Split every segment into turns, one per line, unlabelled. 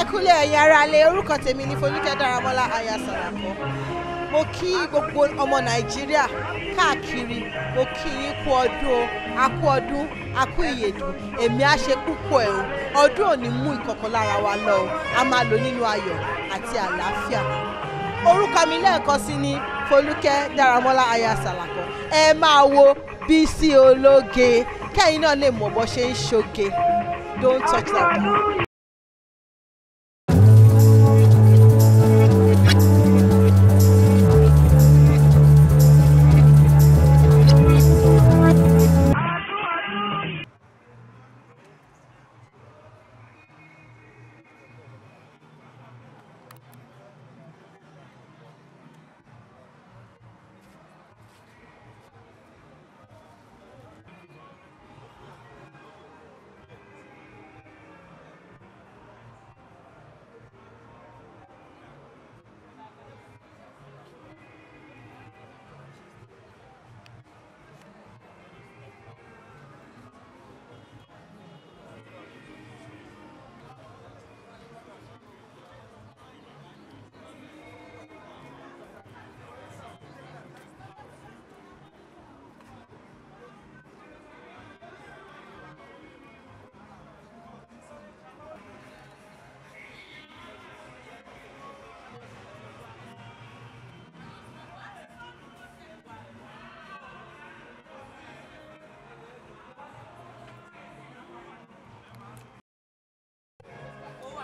ẹ kúlẹ̀ ẹ̀yin ará orúkọ tèmi ní Folúkẹ́ Dáramọ́lá aya Sàlàkọ́ mo kí gbogbo ọmọ Nàìjíríà káàkiri mo kí yín kú ọdún o a kú ọdún a kú ìyèdùn èmi á ṣe púpọ̀ ẹ̀ o. Ọdún ò ní mú ìkọ̀kan lára wa lọ o a máa lò nínú ayọ̀ àti àlàáfíà. Orúkọ mi lẹ́ẹ̀kan sí ní Folúkẹ́ Dáramọ́lá aya Sàlàkọ́ ẹ máa wo Bísí Ológe kẹ́yìn náà lè mọ̀ bó ṣe ń ṣoge don't touch that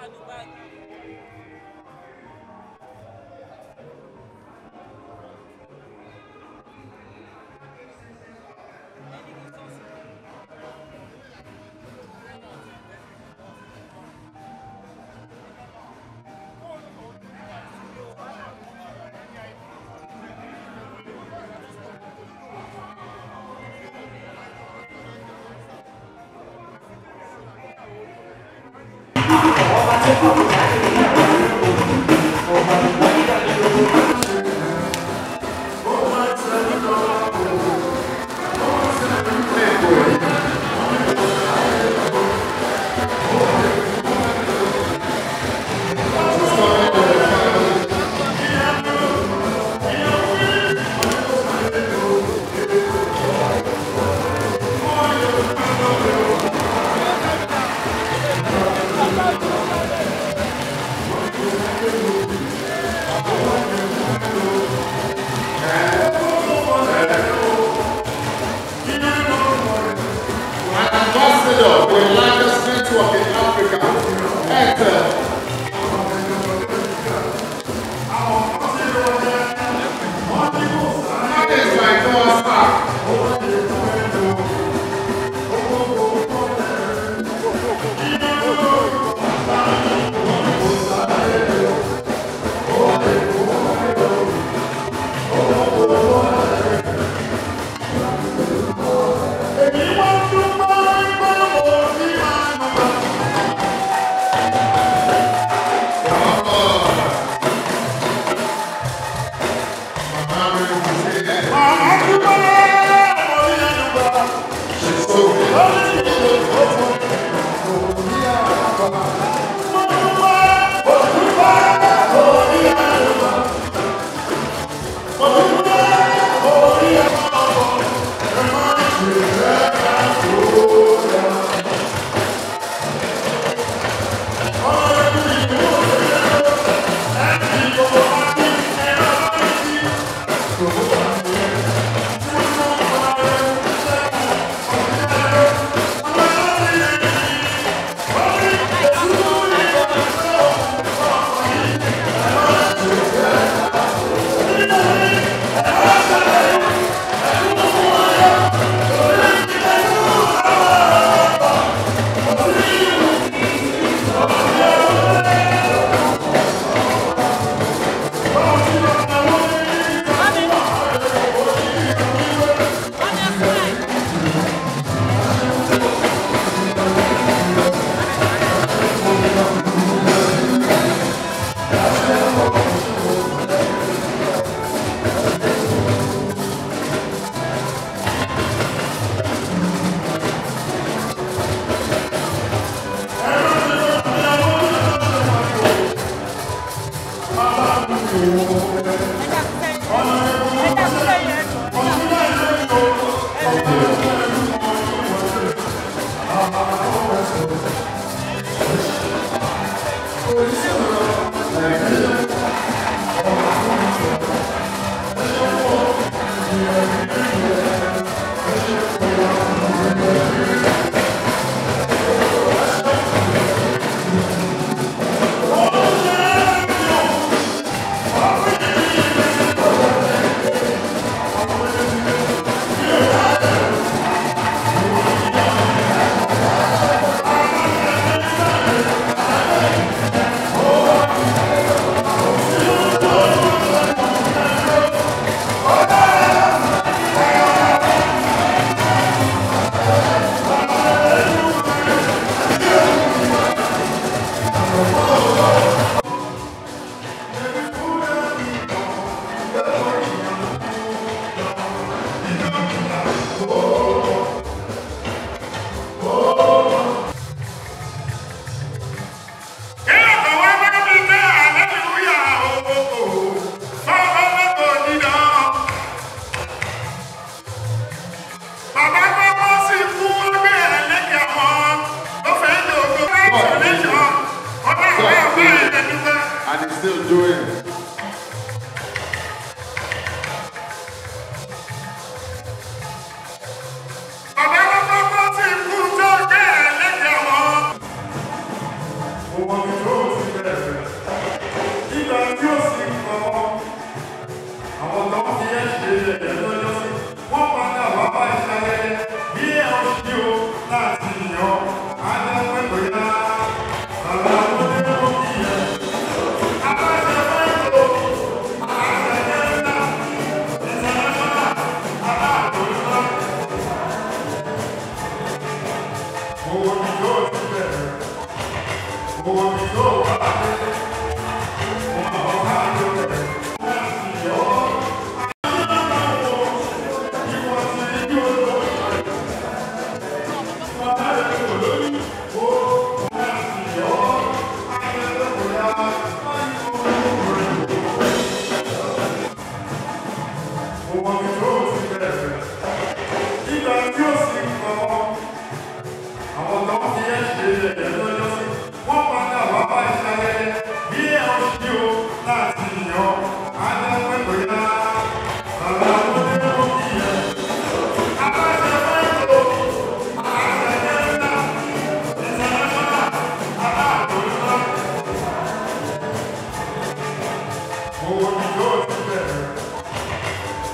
bago-bago.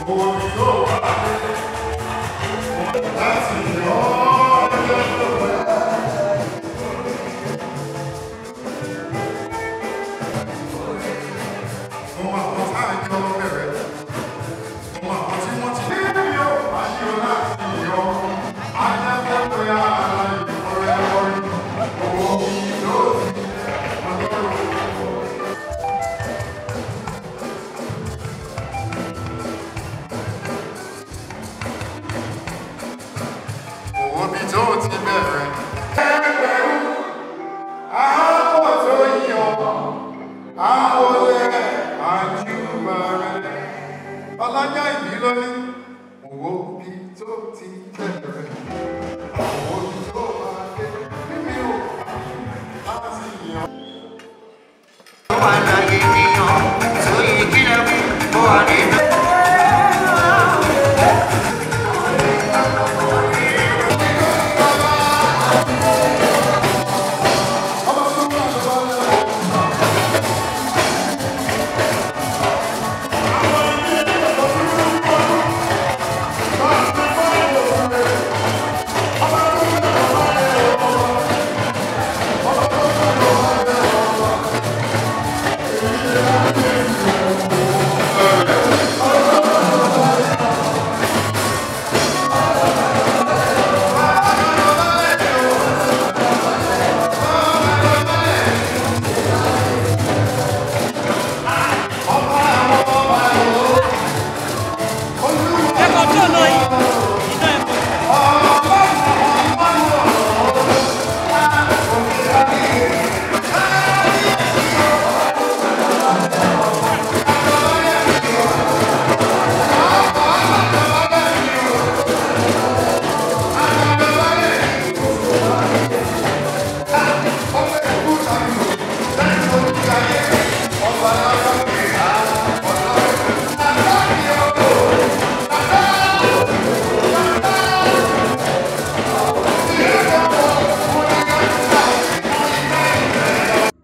More we go. We'll be doing
to you.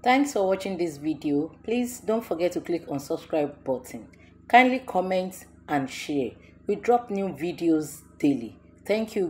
Thanks for watching this video. Please don't forget to click on subscribe button. Kindly comment and share. We drop new videos daily. Thank you.